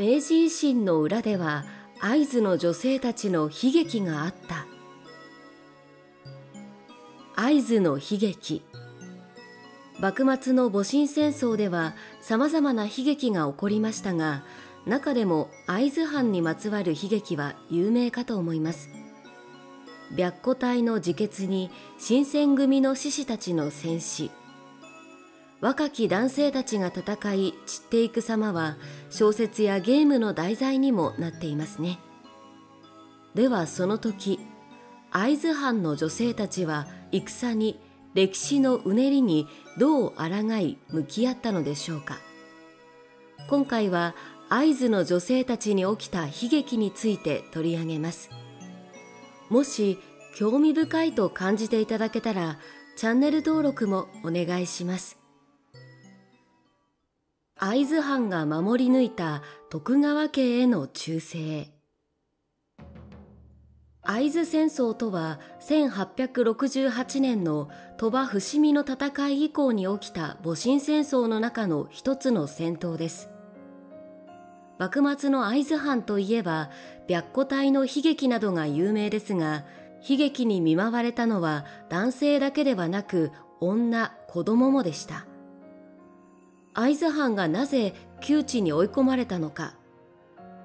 明治維新の裏では会津の女性たちの悲劇があった。会津の悲劇。幕末の戊辰戦争ではさまざまな悲劇が起こりましたが中でも会津藩にまつわる悲劇は有名かと思います。白虎隊の自決に新選組の志士たちの戦死。若き男性たちが戦い散っていく様は小説やゲームの題材にもなっていますね。ではその時会津藩の女性たちは戦に歴史のうねりにどう抗い向き合ったのでしょうか。今回は会津の女性たちに起きた悲劇について取り上げます。もし興味深いと感じていただけたらチャンネル登録もお願いします。会津藩が守り抜いた徳川家への忠誠。会津戦争とは1868年の鳥羽伏見の戦い以降に起きた戊辰戦争の中の一つの戦闘です。幕末の会津藩といえば白虎隊の悲劇などが有名ですが悲劇に見舞われたのは男性だけではなく女子供もでした。会津藩がなぜ窮地に追い込まれたのか。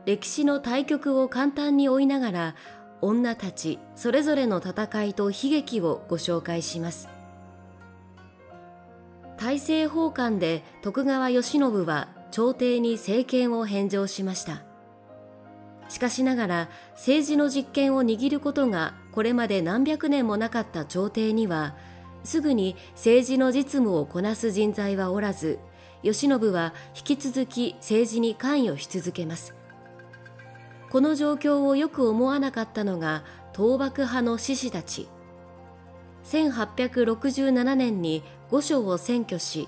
歴史の対局を簡単に追いながら女たちそれぞれの戦いと悲劇をご紹介します。大政奉還で徳川慶喜は朝廷に政権を返上しました。しかしながら政治の実権を握ることがこれまで何百年もなかった朝廷にはすぐに政治の実務をこなす人材はおらず慶喜は引き続き政治に関与し続けます。この状況をよく思わなかったのが倒幕派の志士たち。1867年に御所を占拠し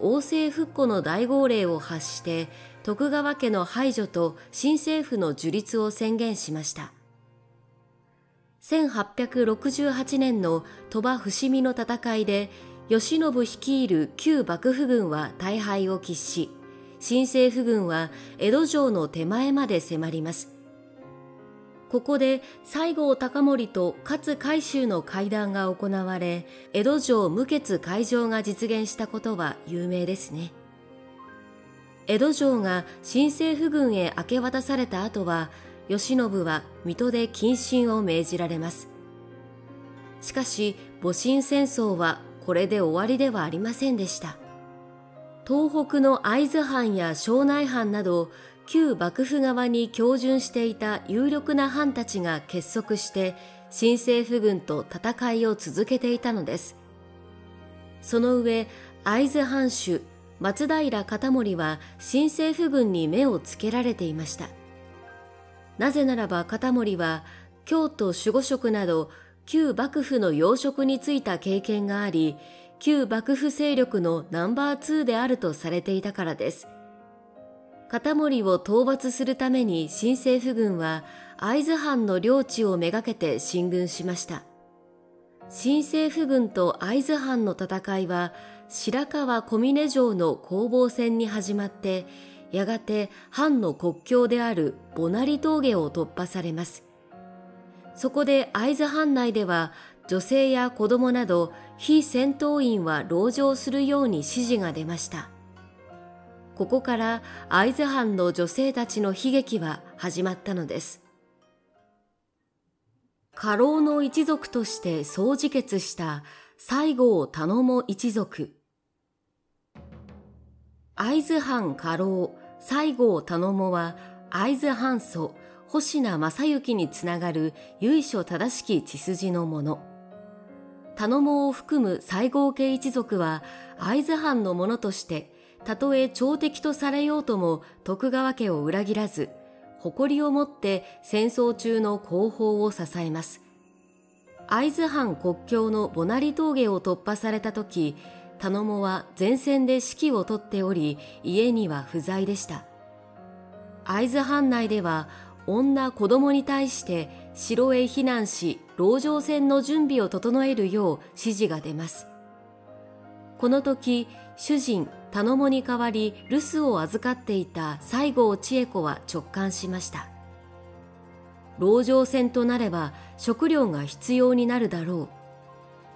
王政復古の大号令を発して徳川家の排除と新政府の樹立を宣言しました。1868年の鳥羽伏見の戦いで慶喜率いる旧幕府軍は大敗を喫し、新政府軍は江戸城の手前まで迫ります。ここで西郷隆盛と勝海舟の会談が行われ、江戸城無血開城が実現したことは有名ですね。江戸城が新政府軍へ明け渡された後は、慶喜は水戸で謹慎を命じられます。しかし、戊辰戦争はこれで終わりではありませんでした。東北の会津藩や庄内藩など旧幕府側に標準していた有力な藩たちが結束して新政府軍と戦いを続けていたのです。その上会津藩主松平片盛は新政府軍に目をつけられていました。なぜならば片盛は京都守護職など旧幕府の要職に就いた経験があり、旧幕府勢力のナンバー2であるとされていたからです。片森を討伐するために新政府軍は会津藩の領地をめがけて進軍しました。新政府軍と会津藩の戦いは白河小峰城の攻防戦に始まって、やがて藩の国境であるボナリ峠を突破されます。そこで会津藩内では女性や子供など非戦闘員は籠城するように指示が出ました。ここから会津藩の女性たちの悲劇は始まったのです。家老の一族として総自決した西郷頼母一族。会津藩家老西郷頼母は会津藩祖星名正幸につながる由緒正しき血筋のもの。頼母を含む西郷家一族は会津藩のものとして、たとえ朝敵とされようとも徳川家を裏切らず、誇りを持って戦争中の後方を支えます。会津藩国境のボナリ峠を突破された時、頼母は前線で指揮を執っており、家には不在でした。会津藩内では女子供に対して城へ避難し籠城戦の準備を整えるよう指示が出ます。この時主人頼母に代わり留守を預かっていた西郷千恵子は直感しました。籠城戦となれば食料が必要になるだろ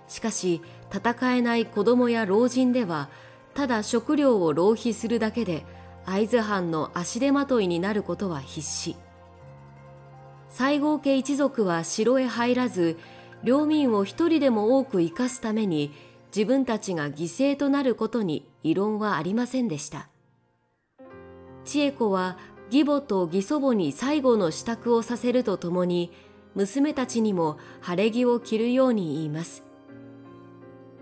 う。しかし戦えない子供や老人ではただ食料を浪費するだけで会津藩の足手まといになることは必至。西郷家一族は城へ入らず領民を一人でも多く生かすために自分たちが犠牲となることに異論はありませんでした。千恵子は義母と義祖母に最後の支度をさせるとともに娘たちにも晴れ着を着るように言います。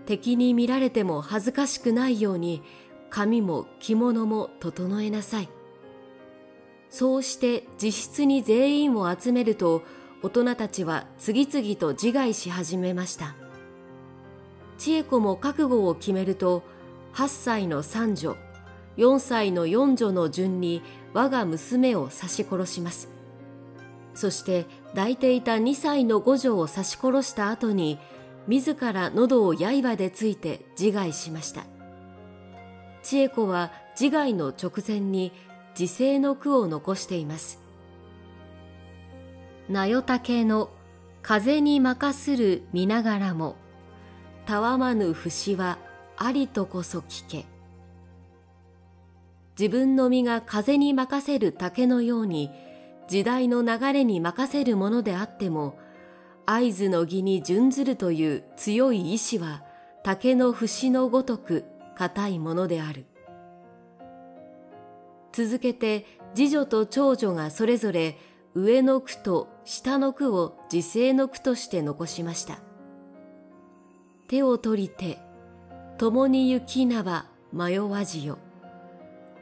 敵に見られても恥ずかしくないように髪も着物も整えなさい。そうして自室に全員を集めると大人たちは次々と自害し始めました。千恵子も覚悟を決めると8歳の三女4歳の四女の順に我が娘を刺し殺します。そして抱いていた2歳の五女を刺し殺した後に自ら喉を刃でついて自害しました。千恵子は自害の直前に自生の句を残していますなよたけの風に任する見ながらもたわまぬ節はありとこそ聞け。自分の身が風に任せる竹のように時代の流れに任せるものであっても合図の儀に準ずるという強い意志は竹の節のごとく固いものである。続けて次女と長女がそれぞれ上の句と下の句を時世の句として残しました。手を取りて、共に行きなば迷わじよ。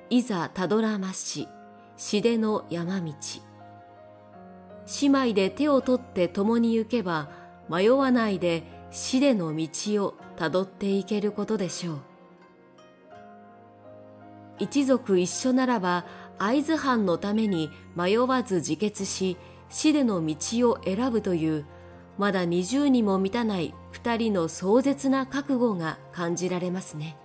いざたどらまし、しでの山道。姉妹で手を取って共に行けば、迷わないで死での道をたどっていけることでしょう。一族一緒ならば、会津藩のために迷わず自決し、死での道を選ぶというまだ20にも満たない2人の壮絶な覚悟が感じられますね。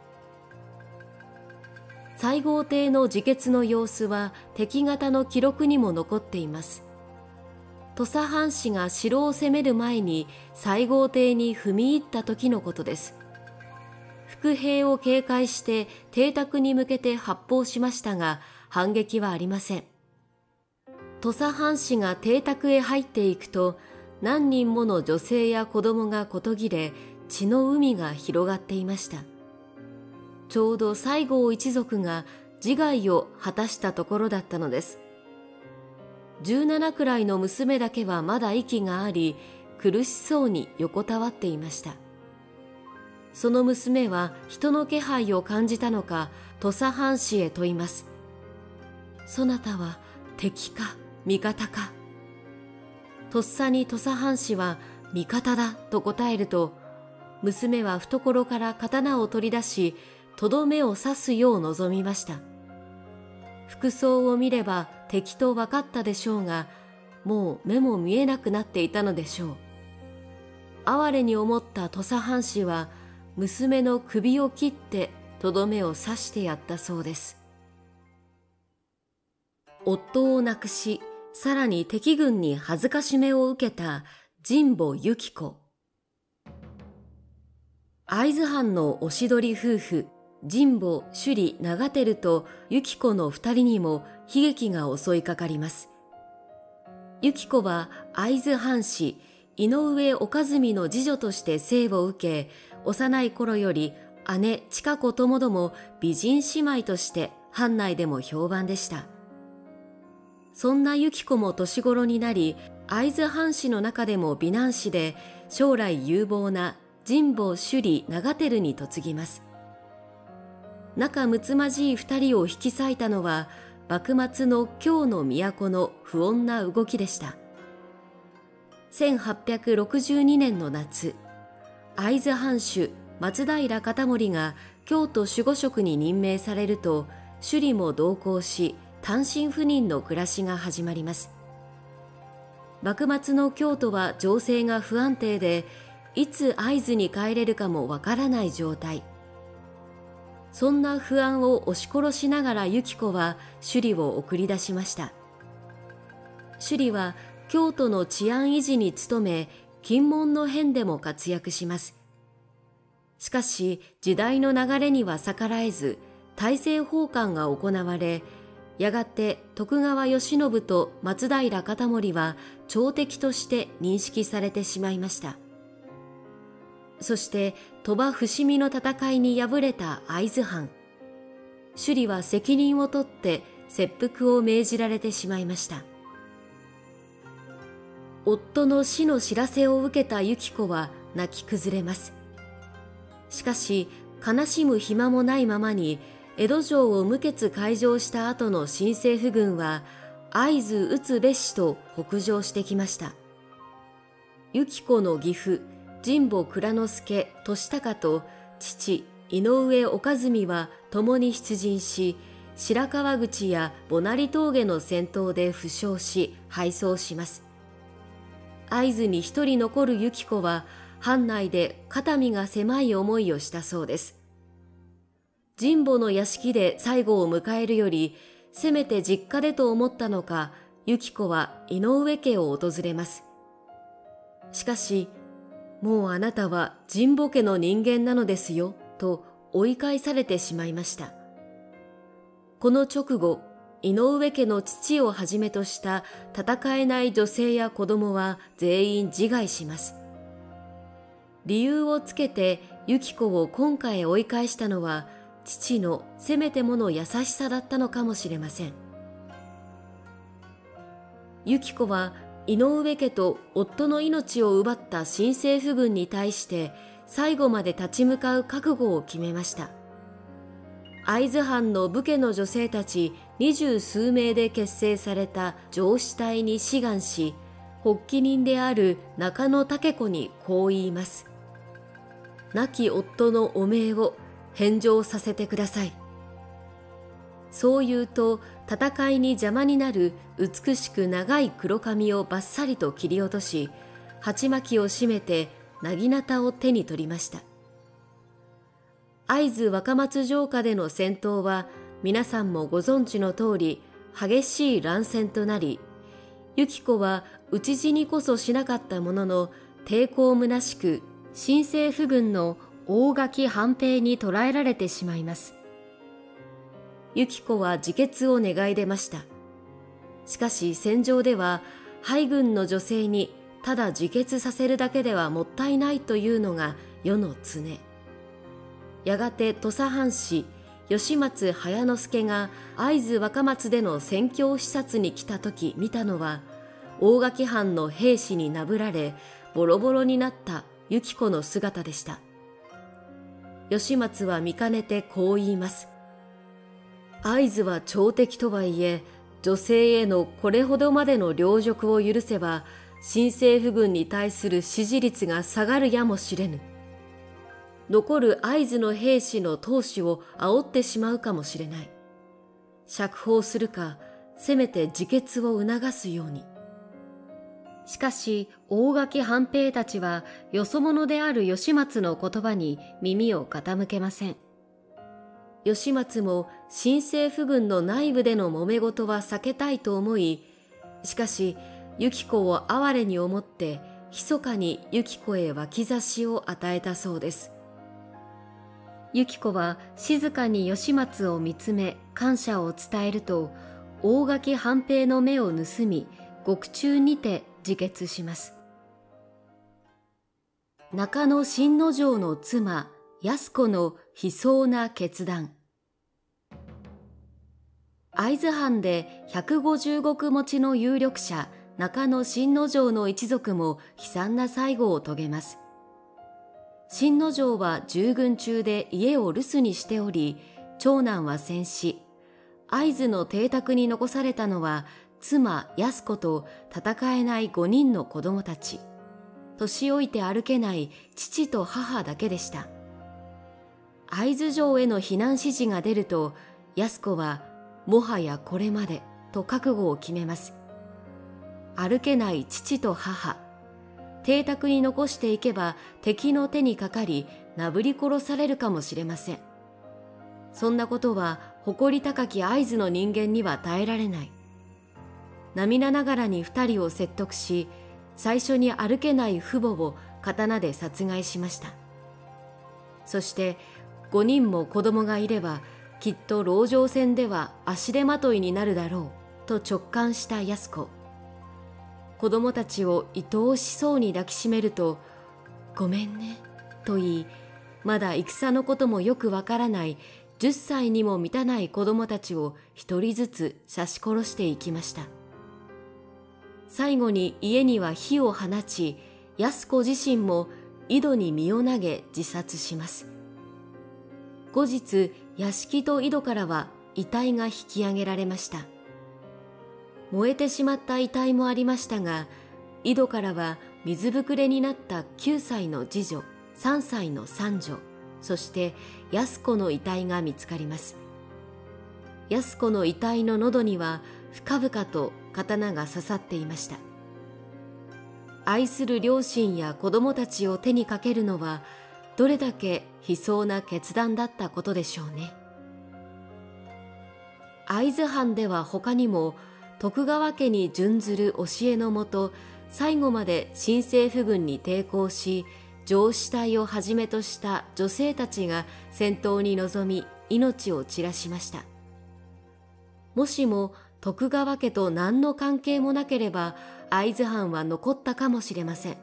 西郷邸の自決の様子は敵方の記録にも残っています。土佐藩士が城を攻める前に西郷邸に踏み入った時のことです。伏兵を警戒して邸宅に向けて発砲しましたが反撃はありません。土佐藩士が邸宅へ入っていくと何人もの女性や子供がことぎれ血の海が広がっていました。ちょうど西郷一族が自害を果たしたところだったのです。17くらいの娘だけはまだ息があり苦しそうに横たわっていました。その娘は人の気配を感じたのか土佐藩士へ問いますそなたは敵か味方かとっさに土佐藩士は味方だと答えると、娘は懐から刀を取り出し、とどめを刺すよう望みました。服装を見れば敵と分かったでしょうが、もう目も見えなくなっていたのでしょう。哀れに思った土佐藩士は、娘の首を切ってとどめを刺してやったそうです。夫を亡くし、さらに敵軍に恥ずかしめを受けた神保由紀子。会津藩のおしどり夫婦、神保首里長照と由紀子の二人にも悲劇が襲いかかります。由紀子は会津藩士、井上岡住の次女として生を受け、幼い頃より姉千佳子ともども美人姉妹として藩内でも評判でした。そんな由紀子も年頃になり、会津藩士の中でも美男子で、将来有望な神保首里長照に嫁ぎます。仲睦まじい二人を引き裂いたのは、幕末の京の都の不穏な動きでした。1862年の夏、会津藩主松平片盛が京都守護職に任命されると、首里も同行し、単身赴任の暮らしが始まります。幕末の京都は情勢が不安定でいつ会津に帰れるかもわからない状態。そんな不安を押し殺しながらユキコは首里を送り出しました。首里は京都の治安維持に努め金門の変でも活躍します。しかし時代の流れには逆らえず大政奉還が行われやがて徳川慶喜と松平片盛は朝敵として認識されてしまいました。そして鳥羽伏見の戦いに敗れた会津藩。首里は責任を取って切腹を命じられてしまいました。夫の死の知らせを受けた由紀子は泣き崩れます。しかし悲しむ暇もないままに江戸城を無血開城した後の新政府軍は会津打つべしと北上してきました。由紀子の義父神保蔵之介俊孝と父井上岡住は共に出陣し白川口や母成峠の戦闘で負傷し敗走します。会津に一人残る由紀子は藩内で肩身が狭い思いをしたそうです神保の屋敷で最後を迎えるよりせめて実家でと思ったのか由紀子は井上家を訪れますしかしもうあなたは神保家の人間なのですよ、と追い返されてしまいました。この直後、井上家の父をはじめとした戦えない女性や子供は全員自害します。理由をつけてユキコを今回追い返したのは父のせめてもの優しさだったのかもしれません。ユキコは井上家と夫の命を奪った新政府軍に対して最後まで立ち向かう覚悟を決めました会津藩の武家の女性たち二十数名で結成された上司隊に志願し発起人である中野武子にこう言います。亡き夫の汚名を返上させてください。そう言うと戦いに邪魔になる美しく長い黒髪をバッサリと切り落とし鉢巻きを締めて薙刀を手に取りました。会津若松城下での戦闘は皆さんもご存知の通り激しい乱戦となり由紀子は討ち死にこそしなかったものの抵抗むなしく新政府軍の大垣藩兵に捕らえられてしまいますユキコは自決を願い出ました。しかし戦場では海軍の女性にただ自決させるだけではもったいないというのが世の常。やがて土佐藩士吉松早之助が会津若松での戦況視察に来た時見たのは大垣藩の兵士になぶられボロボロになった由紀子の姿でした吉松は見かねてこう言います合図は朝敵とはいえ、女性へのこれほどまでの領辱を許せば、新政府軍に対する支持率が下がるやもしれぬ。残る合図の兵士の闘志を煽ってしまうかもしれない。釈放するか、せめて自決を促すように。しかし、大垣藩兵たちは、よそ者である吉松の言葉に耳を傾けません。吉松も新政府軍の内部での揉め事は避けたいと思い、しかし、ユキコを哀れに思って、密かにユキコへ脇差しを与えたそうです。ユキコは静かに吉松を見つめ感謝を伝えると、大垣半平の目を盗み、獄中にて自決します。中野新之丞の妻、安子の悲壮な決断。会津藩で150石持ちの有力者、中野新之丞の一族も悲惨な最後を遂げます。新之丞は従軍中で家を留守にしており、長男は戦死。会津の邸宅に残されたのは、妻安子と戦えない5人の子供たち。年老いて歩けない父と母だけでした。会津城への避難指示が出ると、安子はもはやこれまでと覚悟を決めます。歩けない父と母、邸宅に残していけば敵の手にかかり、なぶり殺されるかもしれません。そんなことは誇り高き合図の人間には耐えられない。涙ながらに二人を説得し最初に歩けない父母を刀で殺害しました。そして5人も子供がいればきっと籠城戦では足手まといになるだろうと直感した安子。子供たちを愛おしそうに抱きしめると「ごめんね」と言いまだ戦のこともよくわからない10歳にも満たない子供たちを一人ずつ刺し殺していきました。最後に家には火を放ち安子自身も井戸に身を投げ自殺します。後日屋敷と井戸からは遺体が引き上げられました。燃えてしまった遺体もありましたが井戸からは水ぶくれになった9歳の次女3歳の三女そして安子の遺体が見つかります。安子の遺体の喉には深々と刀が刺さっていました。愛する両親や子供たちを手にかけるのはどれだけ悲壮な決断だったことでしょうね。会津藩では他にも徳川家に準ずる教えのもと最後まで新政府軍に抵抗し上司隊をはじめとした女性たちが戦闘に臨み命を散らしました。もしも徳川家と何の関係もなければ会津藩は残ったかもしれません。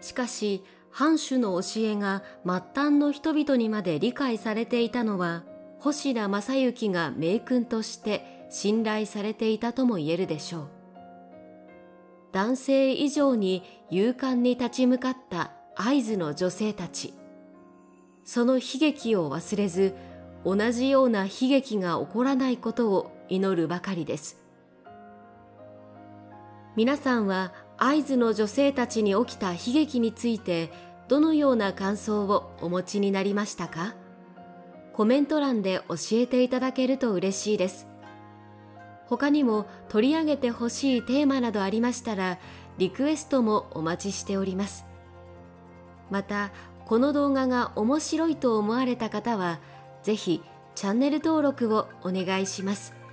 しかし藩主の教えが末端の人々にまで理解されていたのは星田正幸が名君として信頼されていたとも言えるでしょう。男性以上に勇敢に立ち向かった合図の女性たち。その悲劇を忘れず同じような悲劇が起こらないことを祈るばかりです。皆さんは合図の女性たちに起きた悲劇についてどのような感想をお持ちになりましたか？コメント欄で教えていただけると嬉しいです。他にも取り上げてほしいテーマなどありましたらリクエストもお待ちしております。またこの動画が面白いと思われた方はぜひチャンネル登録をお願いします。